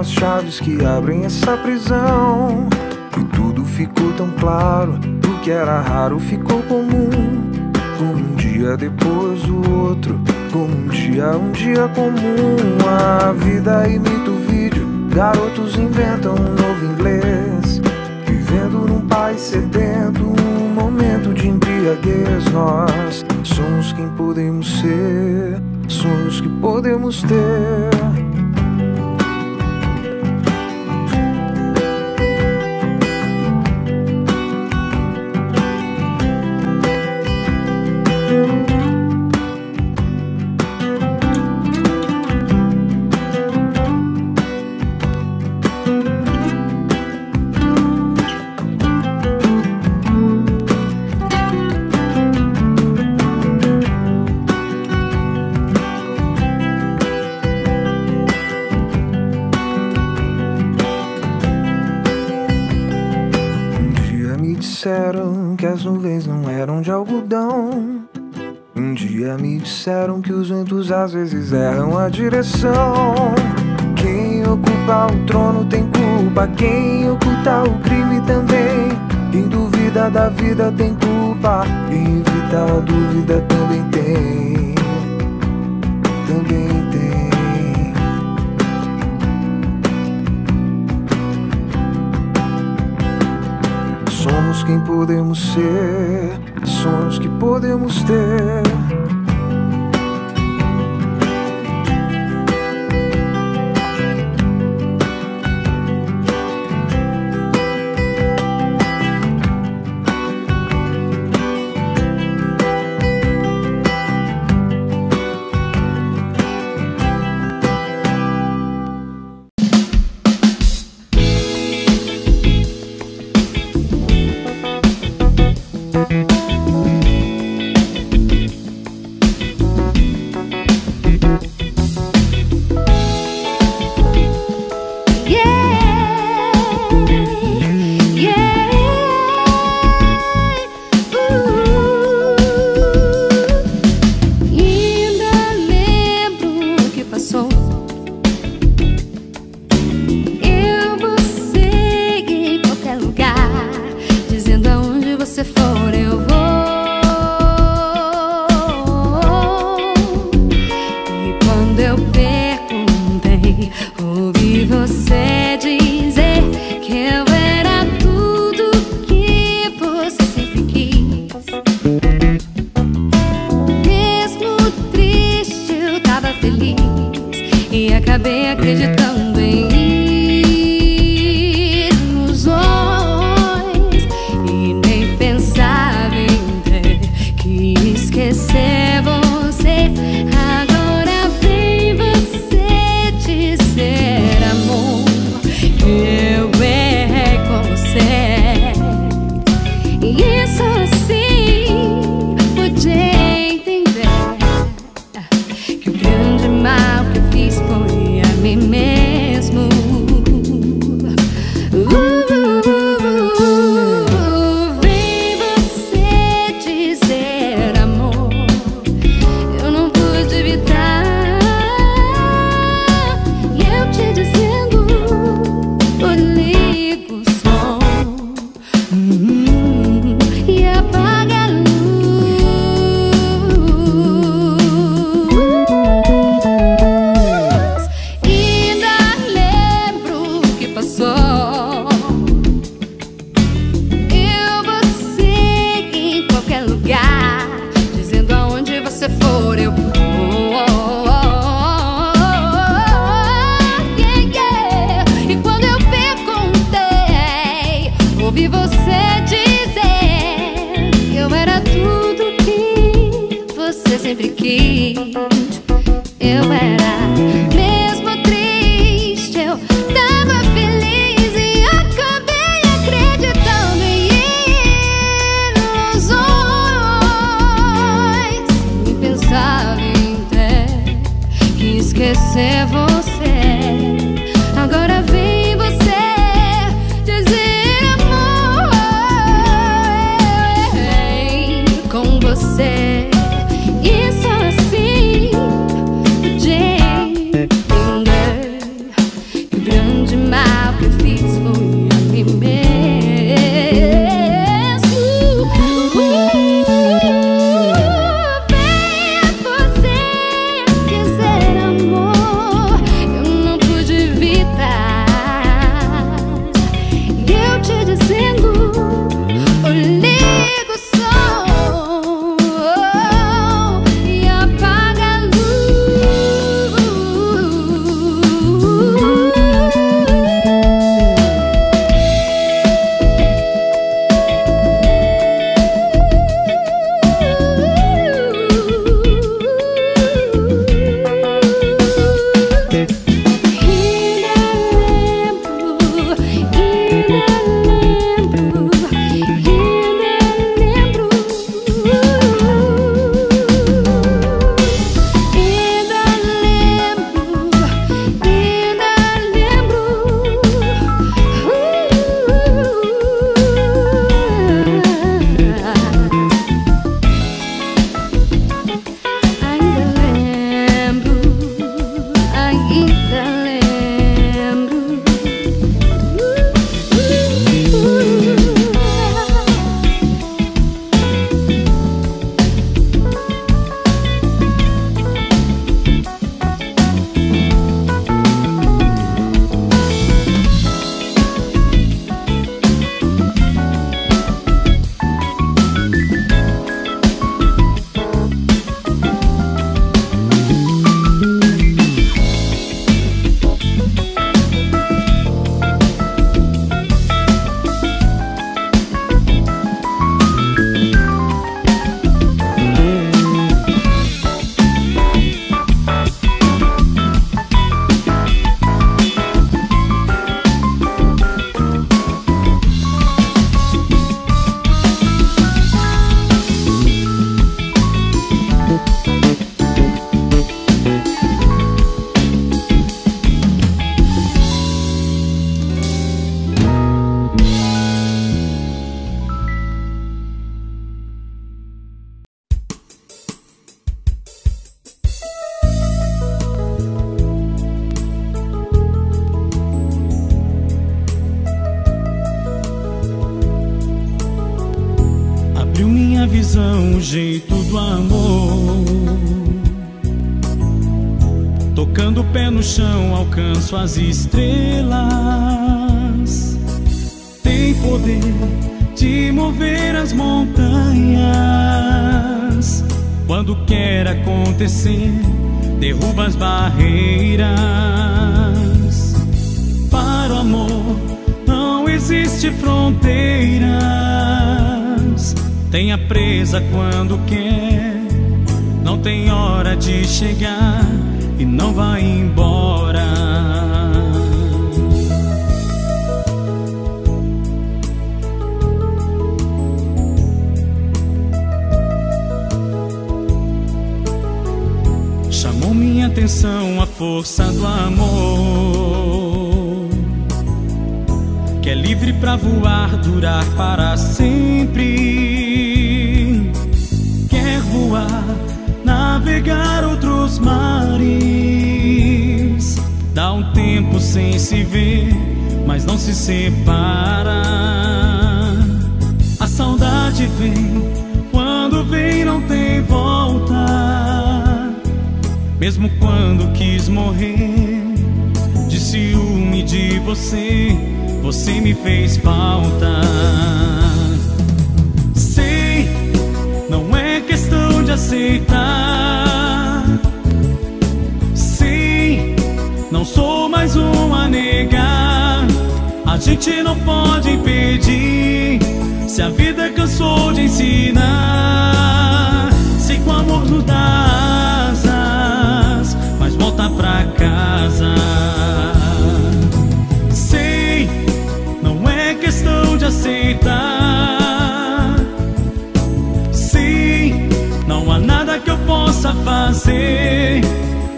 as chaves que abrem essa prisão. E tudo ficou tão claro, o que era raro ficou comum. Como um dia depois do outro, como um dia, um dia comum. A vida imita o vídeo, garotos inventam um novo inglês. Vivendo num país sedento, um momento de embriaguez. Nós somos quem podemos ser, sonhos que podemos ter. disseram que os ventos às vezes erram a direção. Quem ocupa o trono tem culpa, quem oculta o crime também. Quem duvida da vida tem culpa, e a dúvida também tem. Também tem. Somos quem podemos ser, sonhos que podemos ter. Aceitar. Sim, não sou mais um a negar. A gente não pode impedir. Se a vida cansou de ensinar, sei o amor nos dá asas, mas volta pra casa.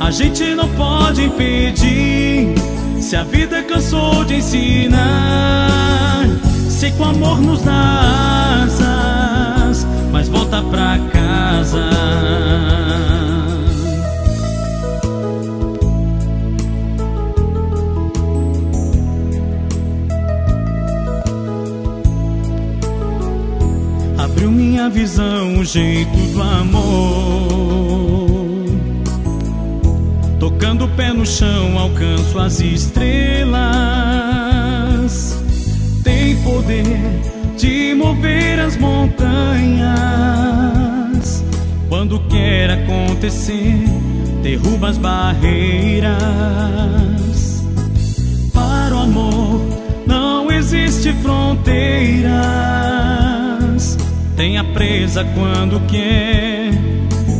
A gente não pode impedir. Se a vida cansou de ensinar, sei que o amor nos dá asas, mas volta pra casa. Abriu minha visão o jeito do amor. Tocando o pé no chão, alcanço as estrelas. Tem poder de mover as montanhas. Quando quer acontecer, derruba as barreiras. Para o amor não existe fronteiras. Tenha presa quando quer,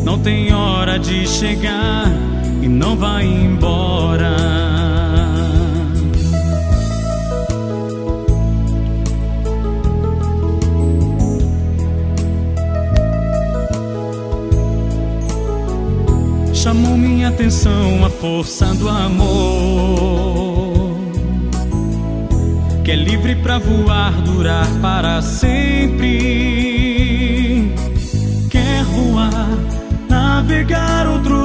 não tem hora de chegar e não vai embora. Chamou minha atenção a força do amor, que é livre pra voar, durar para sempre. Quer voar, navegar outros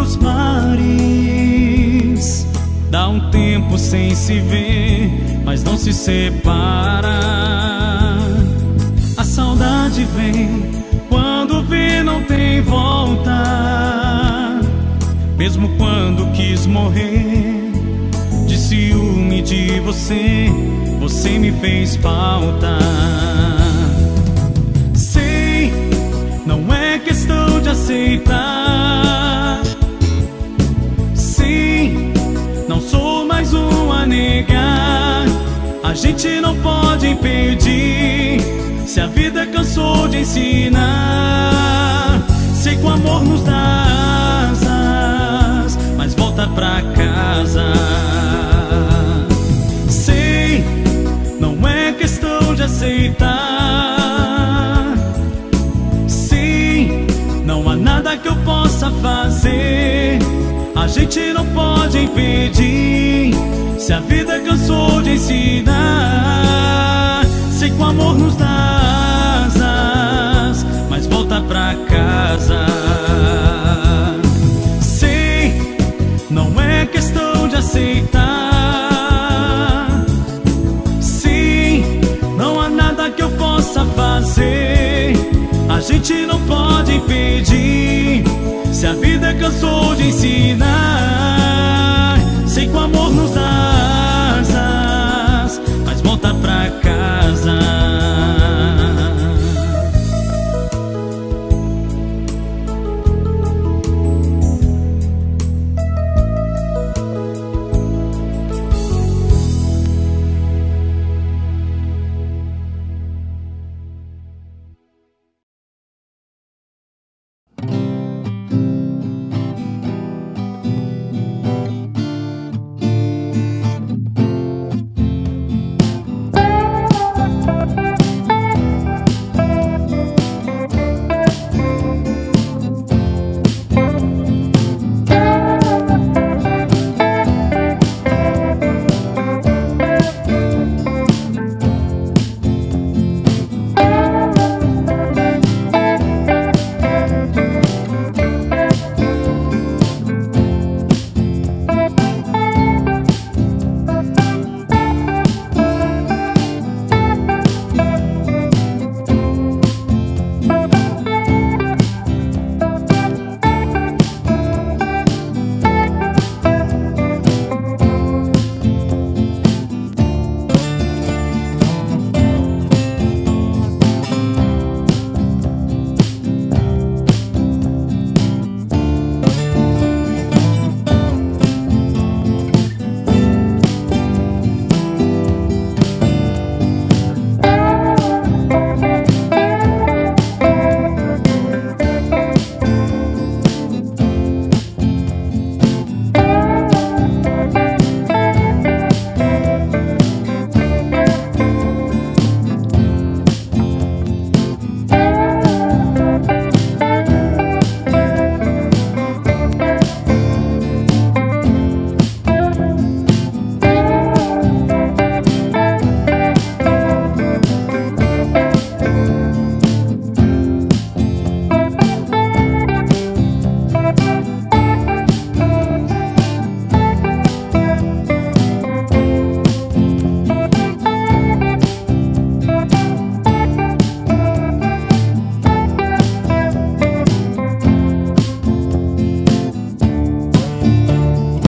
Dá um tempo sem se ver, mas não se separa. A saudade vem, quando vê não tem volta. Mesmo quando quis morrer de ciúme de você, você me fez falta. Sei, não é questão de aceitar. Gente não pode impedir. Se a vida cansou de ensinar, sei que o amor nos dá asas, mas volta pra casa. Sei, não é questão de aceitar. Sim, não há nada que eu possa fazer. A gente não pode impedir. Se a vida cansou de ensinar, sei que o amor nos dá asas, mas volta pra casa. Sei, não é questão de aceitar. Sim, não há nada que eu possa fazer. A gente não pode impedir. Se a vida cansou de ensinar.